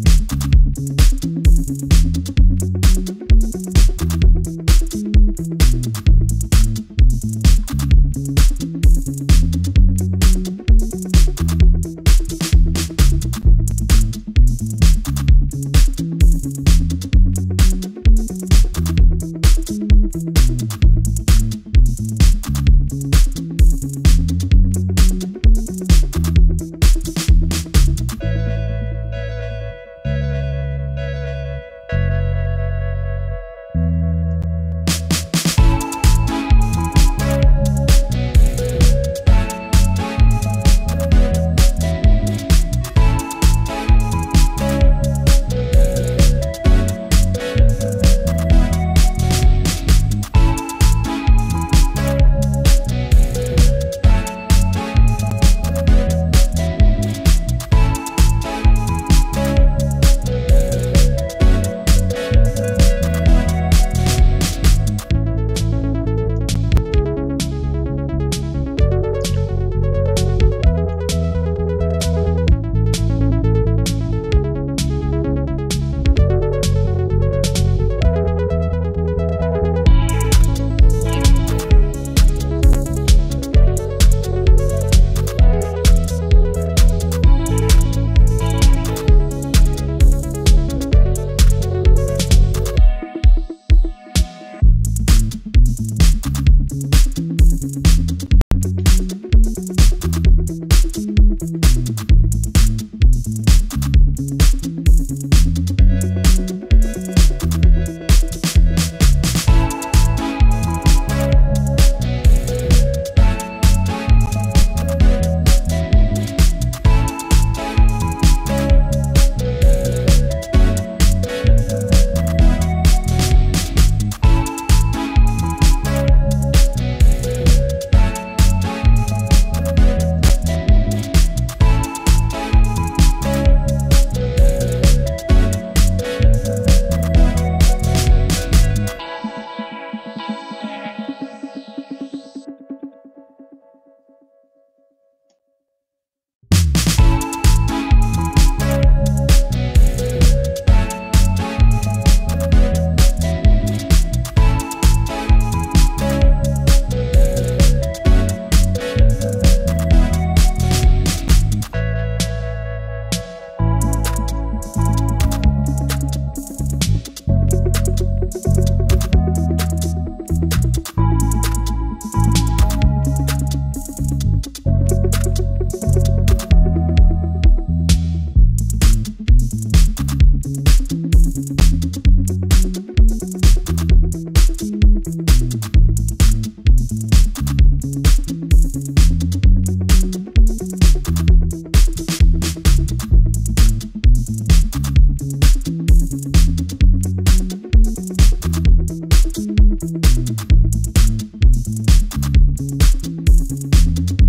Thank you. you